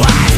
Why?